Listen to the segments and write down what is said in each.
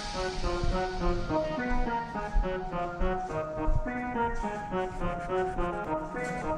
Thank you.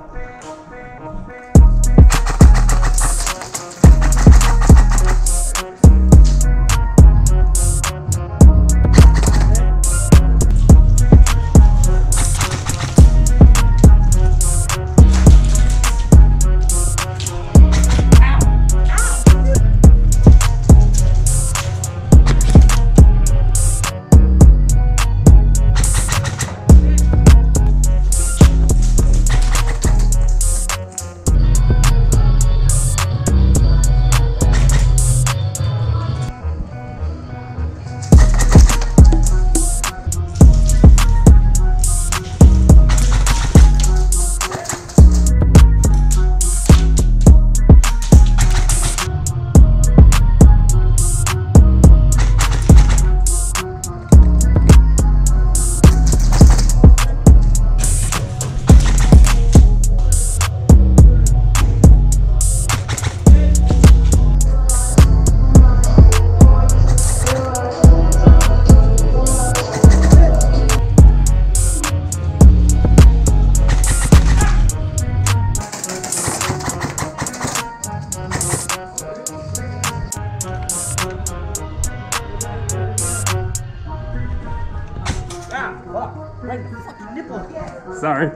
Fuck. Right in the fucking nipple. Sorry.